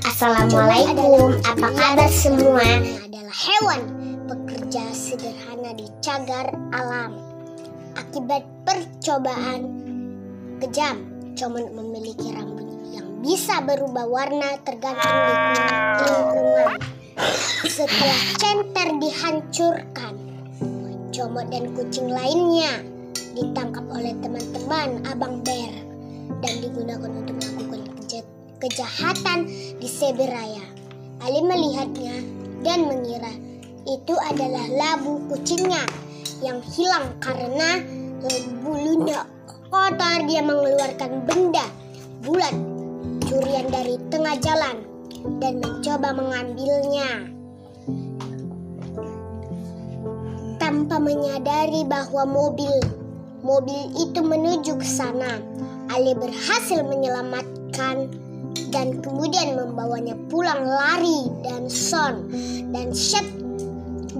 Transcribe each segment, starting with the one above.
Assalamualaikum, apa kabar semua? adalah hewan pekerja sederhana di cagar alam. Akibat percobaan kejam, Comot memiliki rambut yang bisa berubah warna tergantung lingkungan. Setelah center dihancurkan, Comot dan kucing lainnya ditangkap oleh teman-teman Abang Bear dan digunakan untuk melakukan kejahatan di Seberaya. Ali melihatnya dan mengira itu adalah labu kucingnya yang hilang karena bulunya kotor. Dia mengeluarkan benda bulat curian dari tengah jalan dan mencoba mengambilnya. Tanpa menyadari bahwa mobil mobil itu menuju ke sana, Ali berhasil menyelamatkan dan kemudian membawanya pulang lari dan Son dan Shep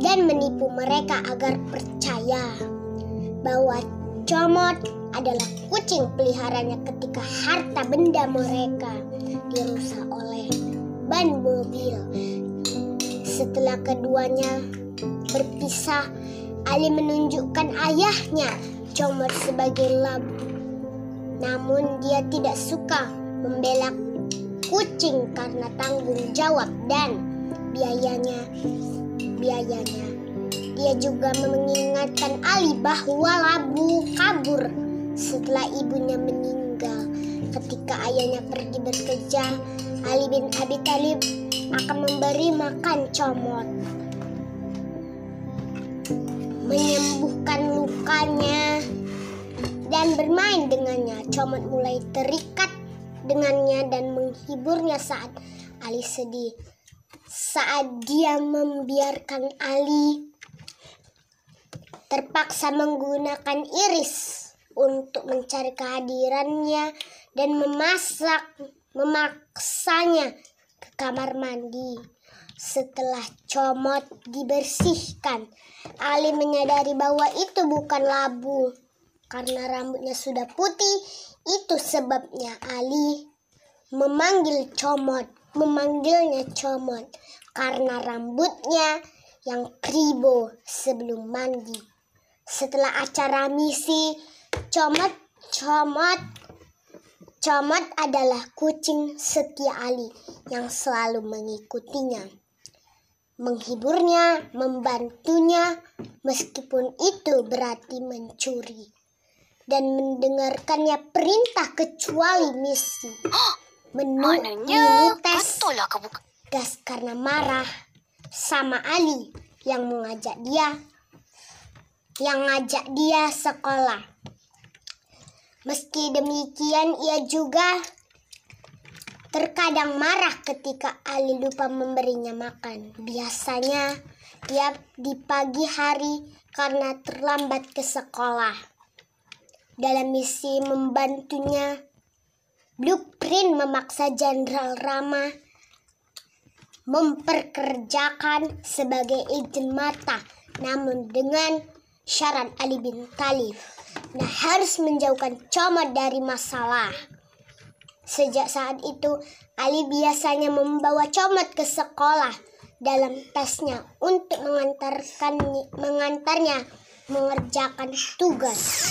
dan menipu mereka agar percaya bahwa Comot adalah kucing peliharanya ketika harta benda mereka dirusak oleh ban mobil. Setelah keduanya berpisah, Ali menunjukkan ayahnya Comot sebagai labu. Namun dia tidak suka membela kucing karena tanggung jawab dan biayanya biayanya. Dia juga mengingatkan Ali bahwa Labu kabur setelah ibunya meninggal. Ketika ayahnya pergi bekerja, Ali bin Abi Thalib akan memberi makan comot. Menyembuhkan lukanya dan bermain dengannya. Comot mulai terikat dengannya dan menghiburnya saat Ali sedih. Saat dia membiarkan Ali terpaksa menggunakan iris untuk mencari kehadirannya dan memasak memaksanya ke kamar mandi. Setelah comot dibersihkan, Ali menyadari bahwa itu bukan labu karena rambutnya sudah putih. Itu sebabnya Ali memanggil comot, memanggilnya comot karena rambutnya yang kribo sebelum mandi. Setelah acara misi, comot, comot, comot adalah kucing setia Ali yang selalu mengikutinya menghiburnya, membantunya, meskipun itu berarti mencuri dan mendengarkannya perintah kecuali misi. Menu, Maknanya tes gas karena marah sama Ali yang mengajak dia yang ngajak dia sekolah. Meski demikian ia juga terkadang marah ketika Ali lupa memberinya makan. Biasanya tiap di pagi hari karena terlambat ke sekolah. Dalam misi membantunya, Blueprint memaksa Jenderal Rama memperkerjakan sebagai agen mata, namun dengan syarat Ali bin Talib. Nah, harus menjauhkan Comot dari masalah. Sejak saat itu, Ali biasanya membawa Comot ke sekolah dalam tasnya untuk mengantarkan mengantarnya mengerjakan tugas.